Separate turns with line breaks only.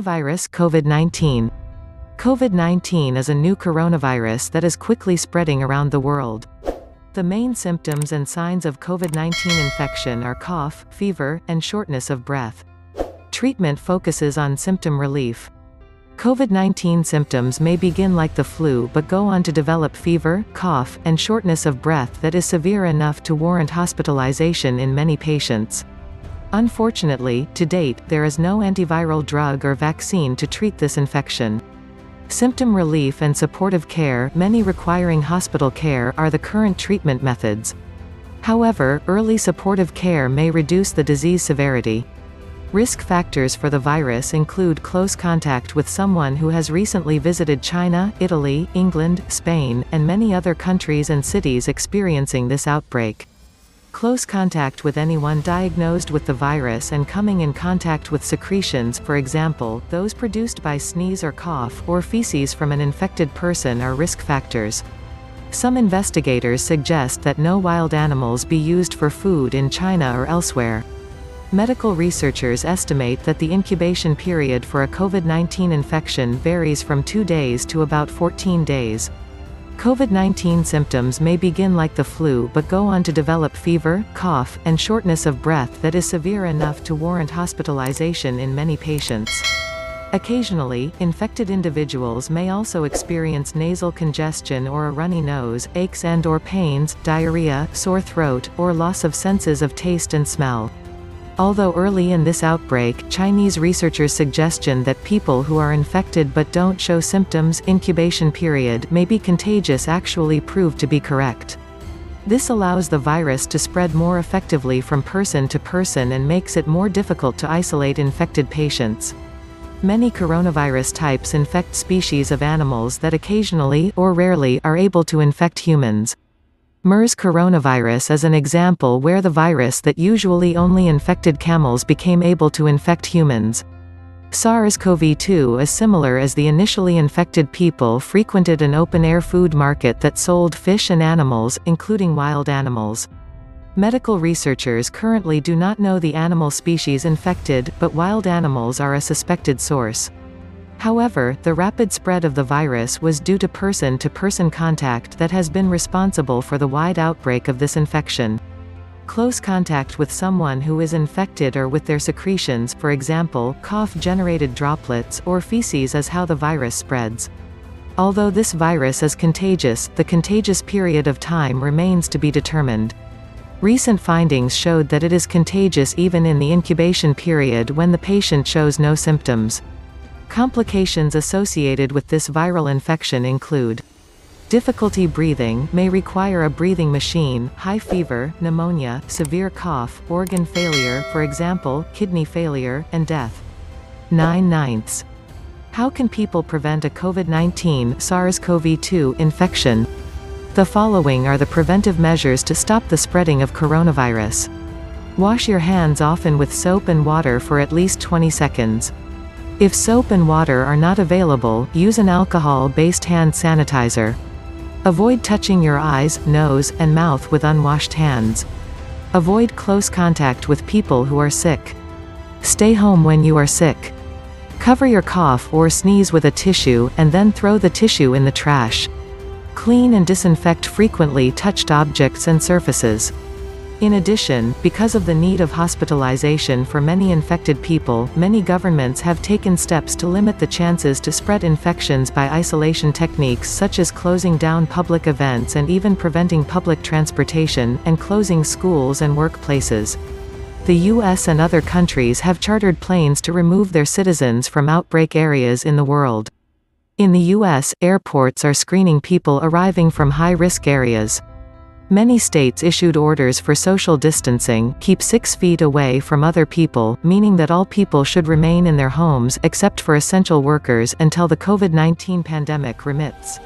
Coronavirus COVID-19 COVID-19 is a new coronavirus that is quickly spreading around the world. The main symptoms and signs of COVID-19 infection are cough, fever, and shortness of breath. Treatment focuses on symptom relief. COVID-19 symptoms may begin like the flu but go on to develop fever, cough, and shortness of breath that is severe enough to warrant hospitalization in many patients. Unfortunately, to date, there is no antiviral drug or vaccine to treat this infection. Symptom relief and supportive care, many requiring hospital care, are the current treatment methods. However, early supportive care may reduce the disease severity. Risk factors for the virus include close contact with someone who has recently visited China, Italy, England, Spain, and many other countries and cities experiencing this outbreak. Close contact with anyone diagnosed with the virus and coming in contact with secretions for example, those produced by sneeze or cough, or feces from an infected person are risk factors. Some investigators suggest that no wild animals be used for food in China or elsewhere. Medical researchers estimate that the incubation period for a COVID-19 infection varies from 2 days to about 14 days. COVID-19 symptoms may begin like the flu but go on to develop fever, cough, and shortness of breath that is severe enough to warrant hospitalization in many patients. Occasionally, infected individuals may also experience nasal congestion or a runny nose, aches and or pains, diarrhea, sore throat, or loss of senses of taste and smell. Although early in this outbreak, Chinese researchers' suggestion that people who are infected but don't show symptoms incubation period may be contagious actually proved to be correct. This allows the virus to spread more effectively from person to person and makes it more difficult to isolate infected patients. Many coronavirus types infect species of animals that occasionally, or rarely, are able to infect humans. MERS coronavirus is an example where the virus that usually only infected camels became able to infect humans. SARS-CoV-2 is similar as the initially infected people frequented an open-air food market that sold fish and animals, including wild animals. Medical researchers currently do not know the animal species infected, but wild animals are a suspected source. However, the rapid spread of the virus was due to person-to-person -person contact that has been responsible for the wide outbreak of this infection. Close contact with someone who is infected or with their secretions for example, cough-generated droplets or feces is how the virus spreads. Although this virus is contagious, the contagious period of time remains to be determined. Recent findings showed that it is contagious even in the incubation period when the patient shows no symptoms. Complications associated with this viral infection include Difficulty breathing may require a breathing machine, high fever, pneumonia, severe cough, organ failure for example, kidney failure, and death. 9 ninths. How can people prevent a COVID-19 SARS-CoV-2 infection? The following are the preventive measures to stop the spreading of coronavirus. Wash your hands often with soap and water for at least 20 seconds. If soap and water are not available, use an alcohol-based hand sanitizer. Avoid touching your eyes, nose, and mouth with unwashed hands. Avoid close contact with people who are sick. Stay home when you are sick. Cover your cough or sneeze with a tissue, and then throw the tissue in the trash. Clean and disinfect frequently touched objects and surfaces. In addition, because of the need of hospitalization for many infected people, many governments have taken steps to limit the chances to spread infections by isolation techniques such as closing down public events and even preventing public transportation, and closing schools and workplaces. The US and other countries have chartered planes to remove their citizens from outbreak areas in the world. In the US, airports are screening people arriving from high-risk areas. Many states issued orders for social distancing, keep six feet away from other people, meaning that all people should remain in their homes, except for essential workers, until the COVID-19 pandemic remits.